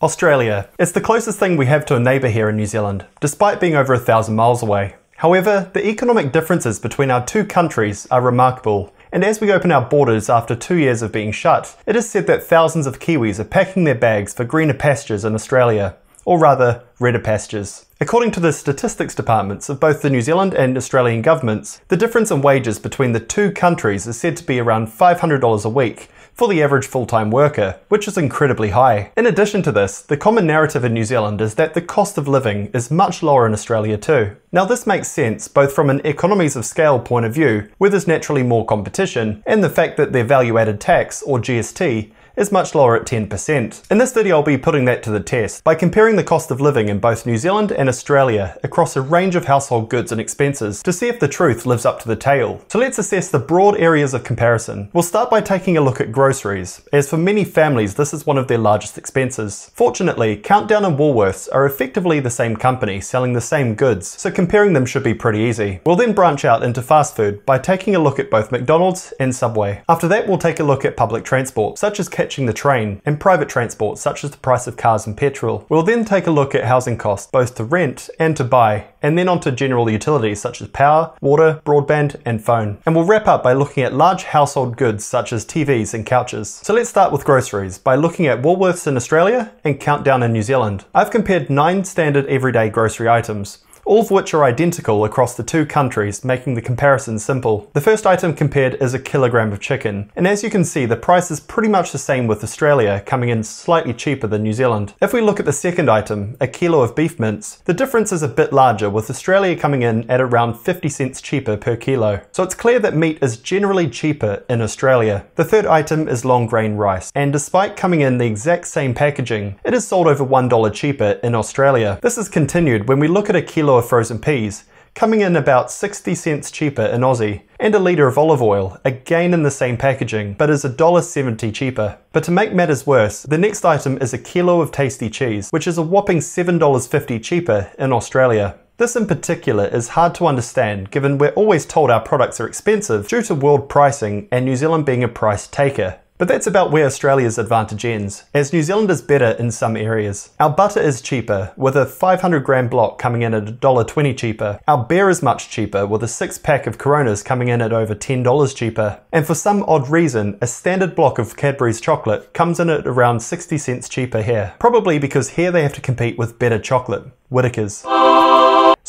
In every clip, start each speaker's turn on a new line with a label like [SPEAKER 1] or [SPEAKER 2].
[SPEAKER 1] Australia. It's the closest thing we have to a neighbour here in New Zealand, despite being over a thousand miles away. However, the economic differences between our two countries are remarkable, and as we open our borders after two years of being shut, it is said that thousands of Kiwis are packing their bags for greener pastures in Australia, or rather, redder pastures. According to the statistics departments of both the New Zealand and Australian governments, the difference in wages between the two countries is said to be around $500 a week, for the average full-time worker, which is incredibly high. In addition to this, the common narrative in New Zealand is that the cost of living is much lower in Australia too. Now this makes sense both from an economies of scale point of view, where there's naturally more competition, and the fact that their value-added tax, or GST, is much lower at 10%. In this video I'll be putting that to the test by comparing the cost of living in both New Zealand and Australia across a range of household goods and expenses to see if the truth lives up to the tale. So let's assess the broad areas of comparison. We'll start by taking a look at groceries, as for many families this is one of their largest expenses. Fortunately, Countdown and Woolworths are effectively the same company selling the same goods, so comparing them should be pretty easy. We'll then branch out into fast food by taking a look at both McDonald's and Subway. After that we'll take a look at public transport, such as catching the train, and private transport such as the price of cars and petrol. We'll then take a look at housing costs, both to rent and to buy, and then onto general utilities such as power, water, broadband, and phone. And we'll wrap up by looking at large household goods such as TVs and couches. So let's start with groceries by looking at Woolworths in Australia and Countdown in New Zealand. I've compared nine standard everyday grocery items all of which are identical across the two countries, making the comparison simple. The first item compared is a kilogram of chicken, and as you can see the price is pretty much the same with Australia, coming in slightly cheaper than New Zealand. If we look at the second item, a kilo of beef mince, the difference is a bit larger, with Australia coming in at around 50 cents cheaper per kilo. So it's clear that meat is generally cheaper in Australia. The third item is long grain rice, and despite coming in the exact same packaging, it is sold over $1 cheaper in Australia. This is continued when we look at a kilo of frozen peas, coming in about 60 cents cheaper in Aussie, and a litre of olive oil, again in the same packaging, but is $1.70 cheaper. But to make matters worse, the next item is a kilo of tasty cheese, which is a whopping $7.50 cheaper in Australia. This in particular is hard to understand given we're always told our products are expensive due to world pricing and New Zealand being a price taker. But that's about where Australia's advantage ends, as New Zealand is better in some areas. Our butter is cheaper, with a 500 gram block coming in at $1.20 cheaper. Our beer is much cheaper, with a 6 pack of Coronas coming in at over $10 cheaper. And for some odd reason, a standard block of Cadbury's chocolate comes in at around 60 cents cheaper here. Probably because here they have to compete with better chocolate, Whittaker's.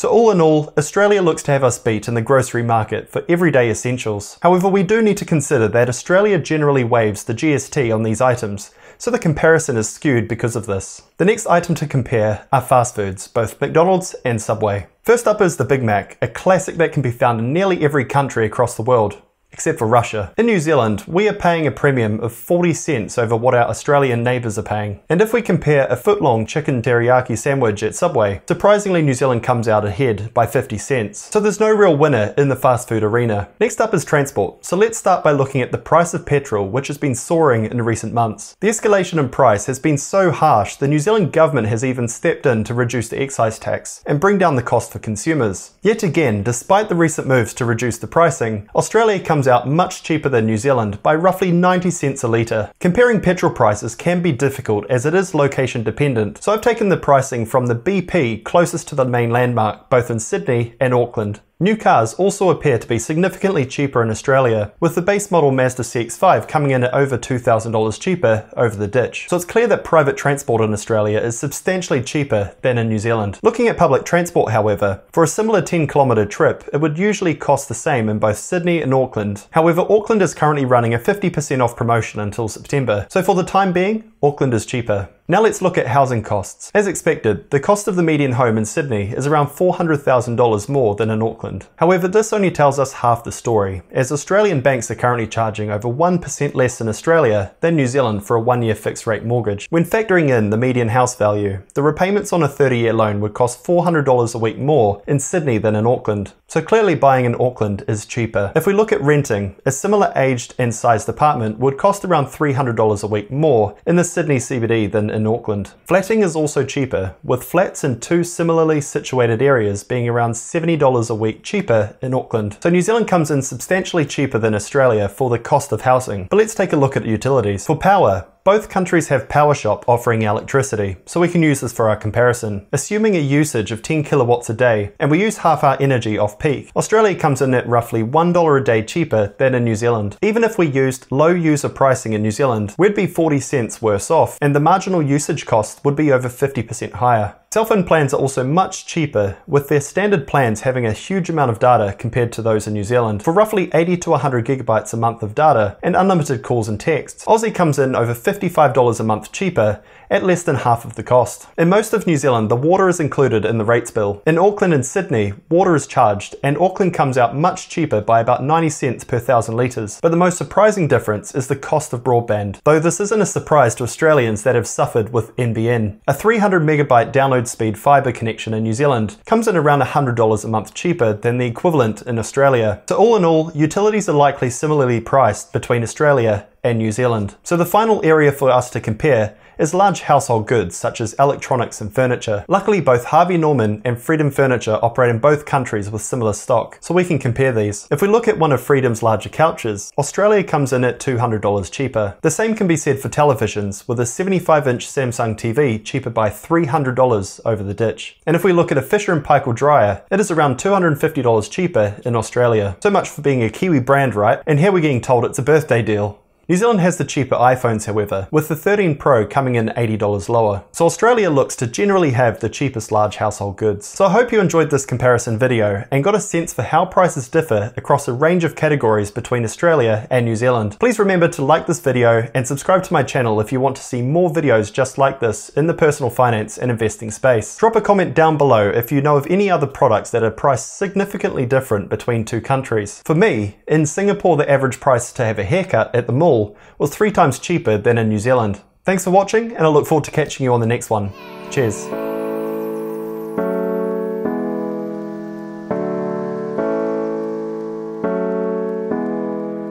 [SPEAKER 1] So all in all, Australia looks to have us beat in the grocery market for everyday essentials. However, we do need to consider that Australia generally waives the GST on these items, so the comparison is skewed because of this. The next item to compare are fast foods, both McDonald's and Subway. First up is the Big Mac, a classic that can be found in nearly every country across the world except for Russia. In New Zealand, we are paying a premium of 40 cents over what our Australian neighbours are paying. And if we compare a foot-long chicken teriyaki sandwich at Subway, surprisingly New Zealand comes out ahead by 50 cents. So there's no real winner in the fast food arena. Next up is transport. So let's start by looking at the price of petrol, which has been soaring in recent months. The escalation in price has been so harsh, the New Zealand government has even stepped in to reduce the excise tax and bring down the cost for consumers. Yet again, despite the recent moves to reduce the pricing, Australia comes comes out much cheaper than New Zealand by roughly 90 cents a litre. Comparing petrol prices can be difficult as it is location dependent, so I've taken the pricing from the BP closest to the main landmark, both in Sydney and Auckland. New cars also appear to be significantly cheaper in Australia, with the base model Mazda CX-5 coming in at over $2,000 cheaper over the ditch. So it's clear that private transport in Australia is substantially cheaper than in New Zealand. Looking at public transport, however, for a similar 10 kilometre trip, it would usually cost the same in both Sydney and Auckland. However, Auckland is currently running a 50% off promotion until September, so for the time being, Auckland is cheaper. Now let's look at housing costs. As expected, the cost of the median home in Sydney is around $400,000 more than in Auckland. However, this only tells us half the story, as Australian banks are currently charging over 1% less in Australia than New Zealand for a one-year fixed rate mortgage. When factoring in the median house value, the repayments on a 30-year loan would cost $400 a week more in Sydney than in Auckland. So clearly buying in Auckland is cheaper. If we look at renting, a similar aged and sized apartment would cost around $300 a week more in the Sydney CBD than in Auckland. Flatting is also cheaper, with flats in two similarly situated areas being around $70 a week cheaper in Auckland. So New Zealand comes in substantially cheaper than Australia for the cost of housing. But let's take a look at utilities. For power, both countries have PowerShop offering electricity, so we can use this for our comparison. Assuming a usage of 10 kilowatts a day, and we use half our energy off peak, Australia comes in at roughly $1 a day cheaper than in New Zealand. Even if we used low user pricing in New Zealand, we'd be 40 cents worse off, and the marginal usage cost would be over 50% higher. Cell phone plans are also much cheaper, with their standard plans having a huge amount of data compared to those in New Zealand. For roughly 80 to 100 gigabytes a month of data and unlimited calls and texts, Aussie comes in over $55 a month cheaper at less than half of the cost. In most of New Zealand, the water is included in the rates bill. In Auckland and Sydney, water is charged, and Auckland comes out much cheaper by about 90 cents per thousand litres. But the most surprising difference is the cost of broadband, though this isn't a surprise to Australians that have suffered with NBN. A 300 megabyte download speed fibre connection in New Zealand comes in around $100 a month cheaper than the equivalent in Australia. So all in all, utilities are likely similarly priced between Australia and New Zealand. So the final area for us to compare is large household goods such as electronics and furniture. Luckily, both Harvey Norman and Freedom Furniture operate in both countries with similar stock, so we can compare these. If we look at one of Freedom's larger couches, Australia comes in at $200 cheaper. The same can be said for televisions, with a 75-inch Samsung TV cheaper by $300 over the ditch. And if we look at a Fisher & Paykel dryer, it is around $250 cheaper in Australia. So much for being a Kiwi brand, right? And here we're getting told it's a birthday deal. New Zealand has the cheaper iPhones, however, with the 13 Pro coming in $80 lower. So Australia looks to generally have the cheapest large household goods. So I hope you enjoyed this comparison video and got a sense for how prices differ across a range of categories between Australia and New Zealand. Please remember to like this video and subscribe to my channel if you want to see more videos just like this in the personal finance and investing space. Drop a comment down below if you know of any other products that are priced significantly different between two countries. For me, in Singapore the average price to have a haircut at the mall was three times cheaper than in New Zealand. Thanks for watching, and I look forward to catching you on the next one. Cheers.